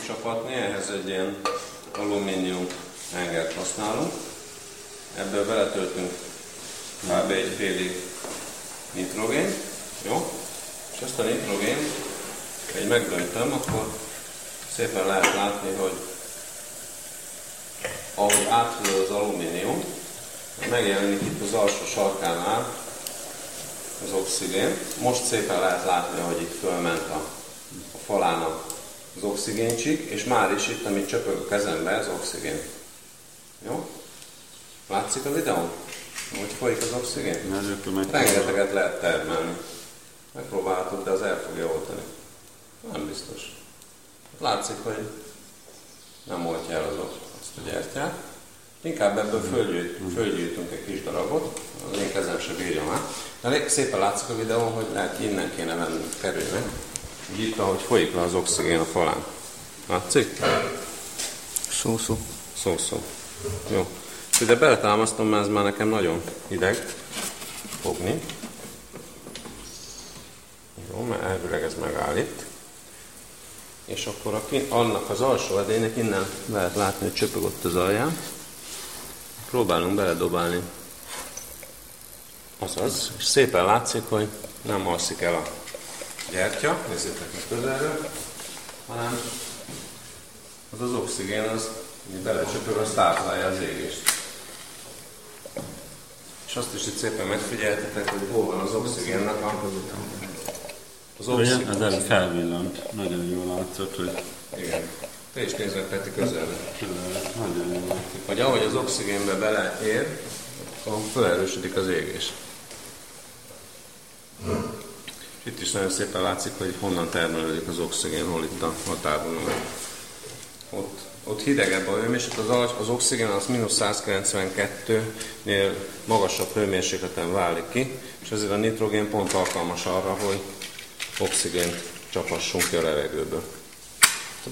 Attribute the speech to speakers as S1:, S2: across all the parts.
S1: kicsapatni, ehhez egy ilyen alumínium engert használunk. Ebből beletöltünk kb. egy félig nitrogén, jó? És ezt a nitrogén, egy megdöntöm, akkor szépen lehet látni, hogy ahogy átfújja az alumínium, megjelenik itt az alsó sarkánál az oxigén. Most szépen lehet látni, hogy itt fölment a, a falának az oxigéncsik, és már is itt, amit csöpög a kezembe, az oxigén. Jó? Látszik a videón? Hogy folyik az oxigén? Rengeteget lehet termelni. Megpróbálhatod, de az el fogja oltani. Nem biztos. Látszik, hogy nem oltja el az azt a gyertyát. Inkább ebből fölgyűjt, fölgyűjtünk egy kis darabot, az én kezem se bírja már. De szépen látszik a videón, hogy lehet innen kéne venni kerülni. Itt, ahogy folyik le az oxigén a falán. Látszik?
S2: Szó-szó.
S1: Szó-szó. Jó. De beletámasztom, mert ez már nekem nagyon hideg fogni. Jó, mert elvileg ez megáll itt. És akkor a, annak az alsó edénynek innen lehet látni, hogy csöpög ott az alján. Próbálunk beledobálni. Azaz, és szépen látszik, hogy nem alszik el a gyertya, nézzétek meg közelről, hanem az az oxigén, az, ami belecsöpög, az táplálja az égést. És azt is itt szépen megfigyeltetek, hogy hol van az oxigénnek a...
S3: Az oxigén. Az előbb felvillant. Nagyon jól látszott, hogy...
S1: Igen. Te is nézd meg Peti közelre.
S3: Nagyon jól látszik.
S1: Hogy ahogy az oxigénbe beleér, akkor felerősödik az égés. Itt is nagyon szépen látszik, hogy honnan termelődik az oxigén, hol itt a határvonal. Ott, ott hidegebb a hőmérséklet, az, az oxigén az mínusz 192-nél magasabb hőmérsékleten válik ki, és ezért a nitrogén pont alkalmas arra, hogy oxigént csapassunk ki a levegőből.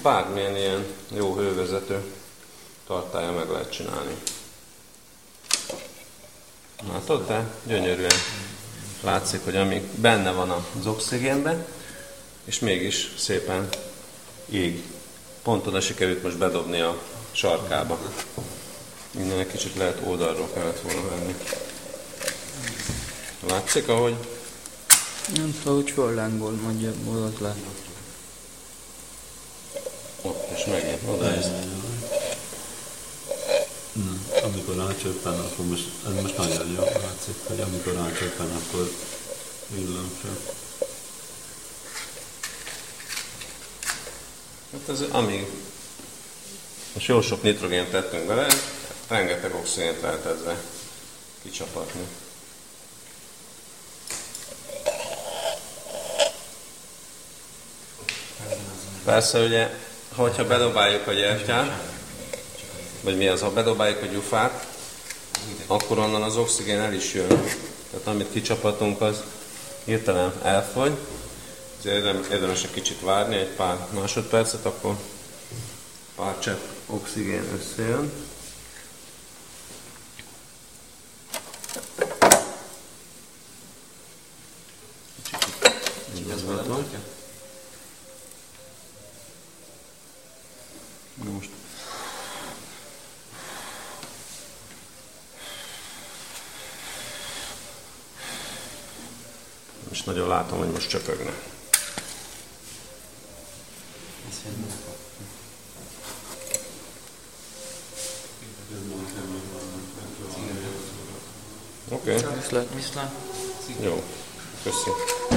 S1: Bármilyen ilyen jó hővezető tartálya meg lehet csinálni. Látod, de gyönyörűen látszik, hogy ami benne van az oxigénben, és mégis szépen ég. Pont oda sikerült most bedobni a sarkába. Minden egy kicsit lehet oldalról kellett volna venni. Látszik, ahogy?
S2: Nem tudom, hogy föllángol nagyjából az lehet.
S1: Ott, és megint oda ez.
S3: Amikor rácsöppen, akkor most, ez most nagyon jó látszik, hogy amikor rácsöppen, akkor fel.
S1: Hát ez amíg most jó sok nitrogént tettünk bele, rengeteg oxigént lehet ezzel kicsapatni. Persze ugye, hogyha bedobáljuk a gyertyát, vagy mi az, ha bedobáljuk a gyufát, akkor onnan az oxigén el is jön. Tehát amit kicsapatunk, az hirtelen elfogy. Ezért érdemes egy kicsit várni, egy pár másodpercet, akkor pár csepp oxigén összejön. Most És nagyon látom, hogy most csöpögne. Oké. Okay.
S2: Viszlát, viszlát.
S1: Jó. Köszönöm.